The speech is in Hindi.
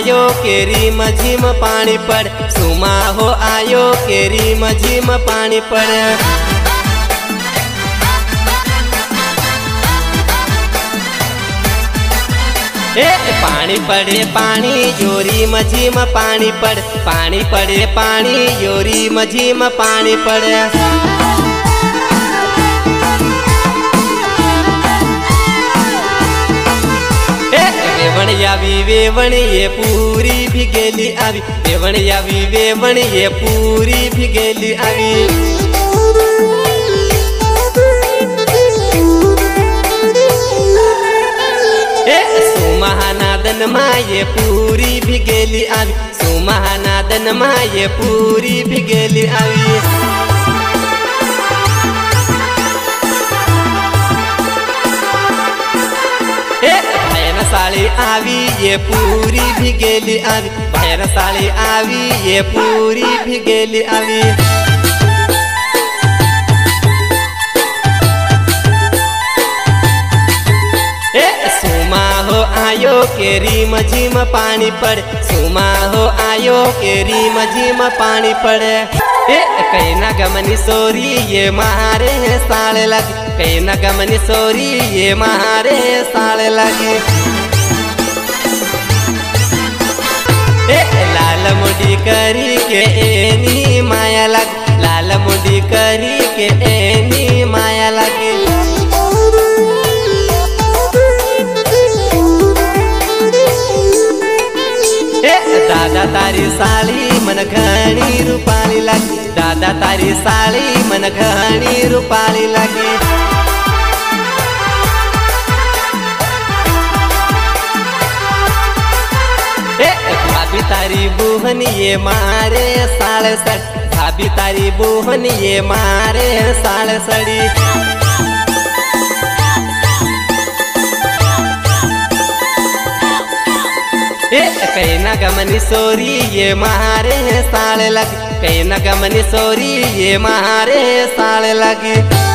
आयो केरी मझिम पानी पड़। सुमा हो आयो केरी मझिम पानी पड़। ए पानी पड़े पानी योरी मझी में पानी पड़। पानी पड़े पानी योरी मझी में पानी पड़े। पूरी भी गेली आवी. वेवण यावी वेवण ये पूरी भी गेली आवी सुमहानादन माये पूरी भी गेली आवी. सुमहानादन माये पूरी भी गेली आवी. साली आवी, ये पूरी भी गेली आवी। भैर साली आवी, ये पूरी भी गेली आवी हो, आयो केरी मझी में पानी पड़े। सुमा हो, आयो केरी मझी में पानी पड़े। ए कहीं न गमनी सोरी, ये मारे साल लगे। कहीं न गमनी सोरी, ये मारे साल लगे। मुडी करी के एनी माया लग, लाल मुडी करी के एनी माया लगे। दादा तारी साली मन घणी रूपाली लागी, दादा तारी साली मन घणी रूपाली लागी। तारी बुहन ये मारे साल सड़। भाभी तारी बुहन ये मारे साल सड़ी। कहीं न गमनी सोरी ये मारे साल लग। कहीं न गमनी सोरी ये मारे साल लगी।